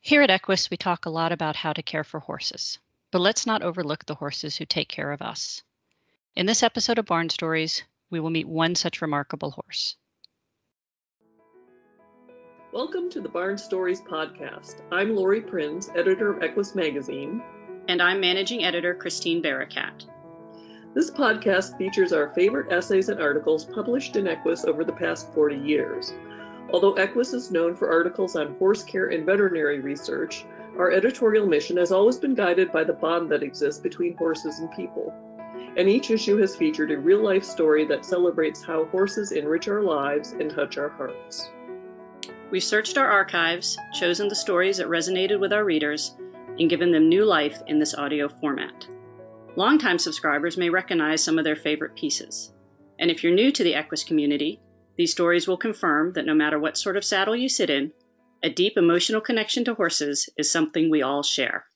Here at Equus, we talk a lot about how to care for horses, but let's not overlook the horses who take care of us. In this episode of Barn Stories, we will meet one such remarkable horse. Welcome to the Barn Stories podcast. I'm Laurie Prinz, editor of Equus Magazine. And I'm managing editor Christine Barakat. This podcast features our favorite essays and articles published in Equus over the past 40 years. Although Equus is known for articles on horse care and veterinary research, our editorial mission has always been guided by the bond that exists between horses and people. And each issue has featured a real life story that celebrates how horses enrich our lives and touch our hearts. We've searched our archives, chosen the stories that resonated with our readers, and given them new life in this audio format. Longtime subscribers may recognize some of their favorite pieces. And if you're new to the Equus community, these stories will confirm that no matter what sort of saddle you sit in, a deep emotional connection to horses is something we all share.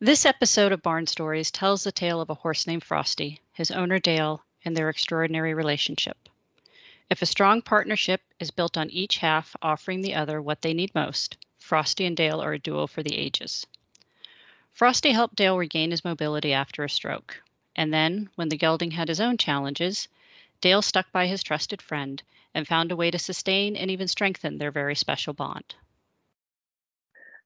This episode of Barn Stories tells the tale of a horse named Frosty, his owner Dale, and their extraordinary relationship. If a strong partnership is built on each half offering the other what they need most, Frosty and Dale are a duo for the ages. Frosty helped Dale regain his mobility after a stroke, and then, when the gelding had his own challenges, Dale stuck by his trusted friend and found a way to sustain and even strengthen their very special bond.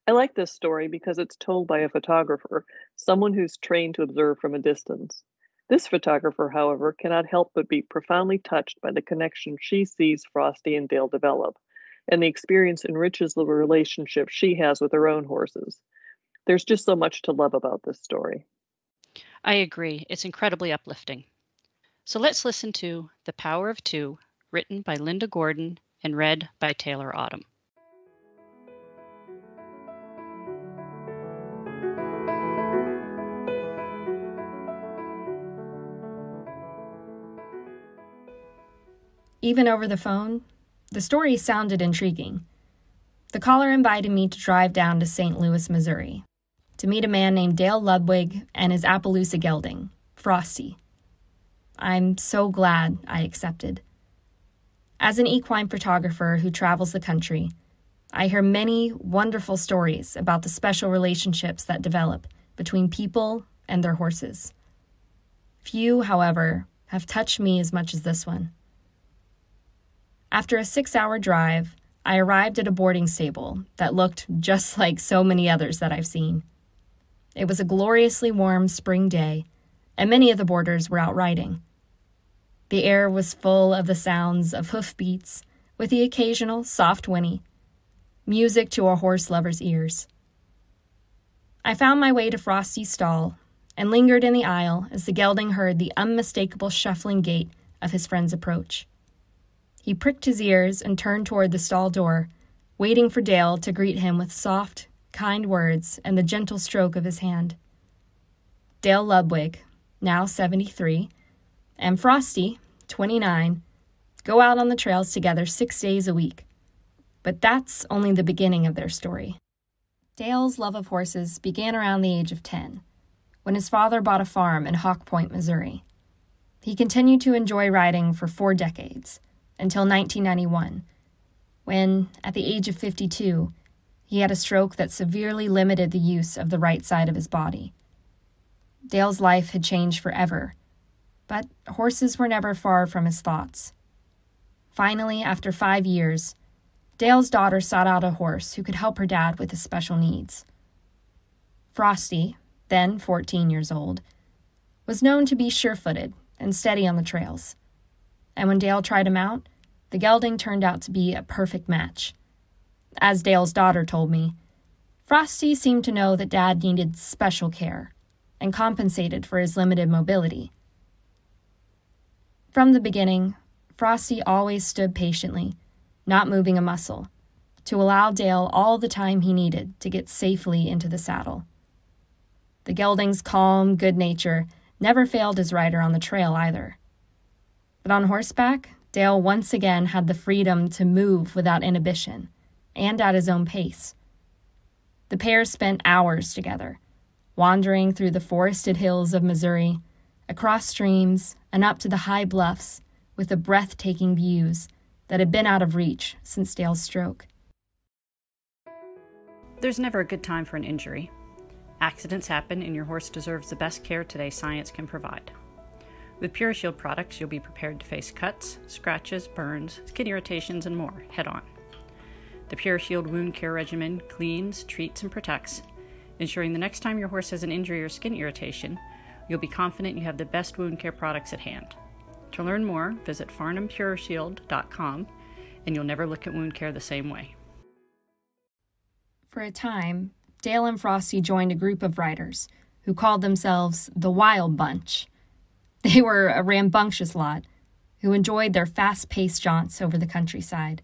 I like this story because it's told by a photographer, someone who's trained to observe from a distance. This photographer, however, cannot help but be profoundly touched by the connection she sees Frosty and Dale develop, and the experience enriches the relationship she has with her own horses. There's just so much to love about this story. I agree. It's incredibly uplifting. So let's listen to The Power of Two, written by Linda Gordon and read by Taylor Autumn. Even over the phone, the story sounded intriguing. The caller invited me to drive down to St. Louis, Missouri, to meet a man named Dale Ludwig and his Appaloosa gelding, Frosty. I'm so glad I accepted. As an equine photographer who travels the country, I hear many wonderful stories about the special relationships that develop between people and their horses. Few, however, have touched me as much as this one. After a six hour drive, I arrived at a boarding stable that looked just like so many others that I've seen. It was a gloriously warm spring day, and many of the boarders were out riding. The air was full of the sounds of hoofbeats, with the occasional soft whinny, music to a horse lover's ears. I found my way to Frosty's stall and lingered in the aisle as the gelding heard the unmistakable shuffling gait of his friend's approach. He pricked his ears and turned toward the stall door, waiting for Dale to greet him with soft, kind words and the gentle stroke of his hand. Dale Ludwig, now 73, and Frosty, 29, go out on the trails together six days a week. But that's only the beginning of their story. Dale's love of horses began around the age of 10, when his father bought a farm in Hawk Point, Missouri. He continued to enjoy riding for four decades, until 1991, when, at the age of 52, he had a stroke that severely limited the use of the right side of his body. Dale's life had changed forever but horses were never far from his thoughts. Finally, after five years, Dale's daughter sought out a horse who could help her dad with his special needs. Frosty, then 14 years old, was known to be sure footed and steady on the trails. And when Dale tried him out, the gelding turned out to be a perfect match. As Dale's daughter told me, Frosty seemed to know that Dad needed special care and compensated for his limited mobility. From the beginning, Frosty always stood patiently, not moving a muscle, to allow Dale all the time he needed to get safely into the saddle. The gelding's calm good nature never failed his rider on the trail either. But on horseback, Dale once again had the freedom to move without inhibition and at his own pace. The pair spent hours together, wandering through the forested hills of Missouri across streams, and up to the high bluffs with the breathtaking views that had been out of reach since Dale's stroke. There's never a good time for an injury. Accidents happen, and your horse deserves the best care today science can provide. With PuriShield products, you'll be prepared to face cuts, scratches, burns, skin irritations, and more head on. The PuriShield wound care regimen cleans, treats, and protects, ensuring the next time your horse has an injury or skin irritation, you'll be confident you have the best wound care products at hand. To learn more, visit farnampurishield.com, and you'll never look at wound care the same way. For a time, Dale and Frosty joined a group of riders who called themselves the Wild Bunch. They were a rambunctious lot who enjoyed their fast paced jaunts over the countryside.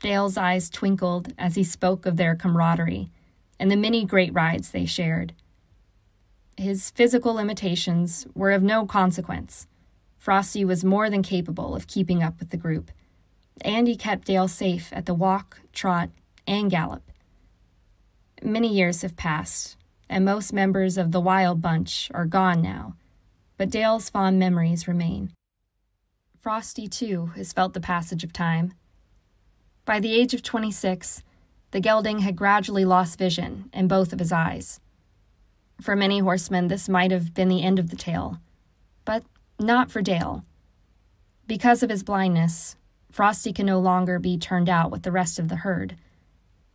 Dale's eyes twinkled as he spoke of their camaraderie and the many great rides they shared. His physical limitations were of no consequence. Frosty was more than capable of keeping up with the group, and he kept Dale safe at the walk, trot, and gallop. Many years have passed, and most members of the Wild Bunch are gone now, but Dale's fond memories remain. Frosty, too, has felt the passage of time. By the age of 26, the gelding had gradually lost vision in both of his eyes. For many horsemen, this might have been the end of the tale, but not for Dale. Because of his blindness, Frosty can no longer be turned out with the rest of the herd.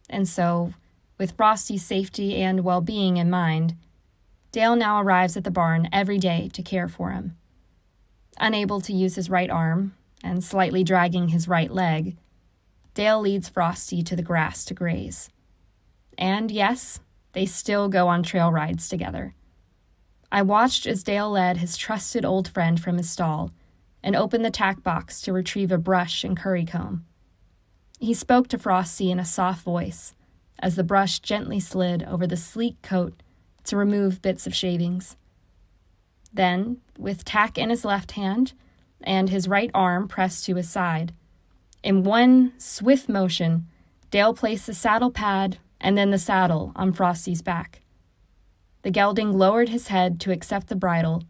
And so, with Frosty's safety and well being in mind, Dale now arrives at the barn every day to care for him. Unable to use his right arm and slightly dragging his right leg, Dale leads Frosty to the grass to graze. And yes, they still go on trail rides together. I watched as Dale led his trusted old friend from his stall and opened the tack box to retrieve a brush and curry comb. He spoke to Frosty in a soft voice as the brush gently slid over the sleek coat to remove bits of shavings. Then, with tack in his left hand and his right arm pressed to his side, in one swift motion, Dale placed the saddle pad and then the saddle on Frosty's back. The gelding lowered his head to accept the bridle,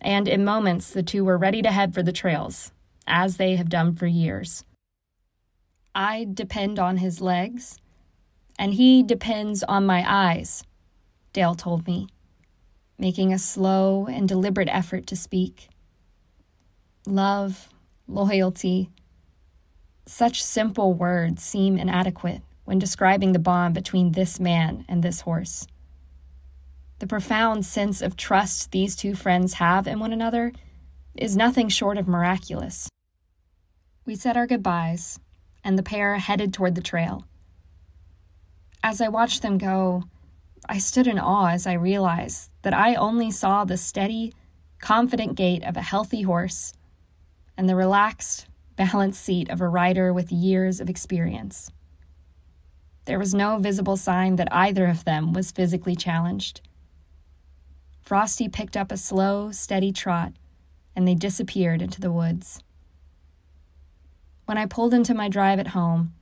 and in moments the two were ready to head for the trails, as they have done for years. I depend on his legs and he depends on my eyes, Dale told me, making a slow and deliberate effort to speak. Love, loyalty, such simple words seem inadequate when describing the bond between this man and this horse. The profound sense of trust these two friends have in one another is nothing short of miraculous. We said our goodbyes, and the pair headed toward the trail. As I watched them go, I stood in awe as I realized that I only saw the steady, confident gait of a healthy horse and the relaxed, balanced seat of a rider with years of experience. There was no visible sign that either of them was physically challenged. Frosty picked up a slow, steady trot, and they disappeared into the woods. When I pulled into my drive at home,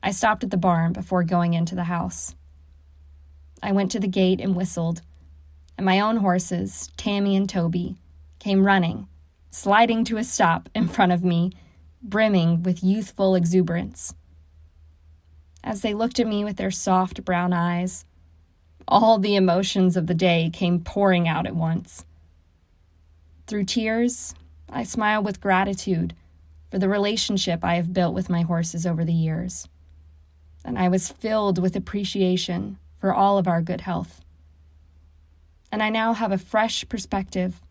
I stopped at the barn before going into the house. I went to the gate and whistled, and my own horses, Tammy and Toby, came running, sliding to a stop in front of me, brimming with youthful exuberance. As they looked at me with their soft brown eyes, all the emotions of the day came pouring out at once. Through tears, I smiled with gratitude for the relationship I have built with my horses over the years and I was filled with appreciation for all of our good health. And I now have a fresh perspective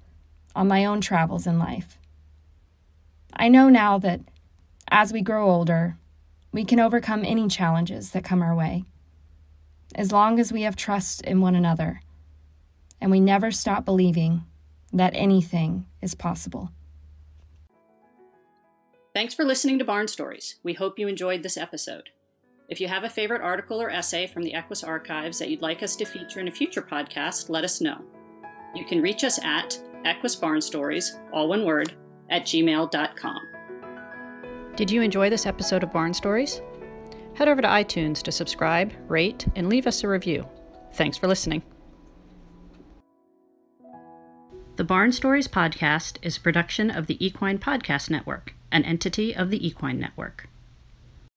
on my own travels in life. I know now that as we grow older, we can overcome any challenges that come our way, as long as we have trust in one another and we never stop believing that anything is possible. Thanks for listening to Barn Stories. We hope you enjoyed this episode. If you have a favorite article or essay from the Equus archives that you'd like us to feature in a future podcast, let us know. You can reach us at Equus Barn Stories, all one word, at gmail.com. Did you enjoy this episode of Barn Stories? Head over to iTunes to subscribe, rate, and leave us a review. Thanks for listening. The Barn Stories podcast is a production of the Equine Podcast Network, an entity of the Equine Network.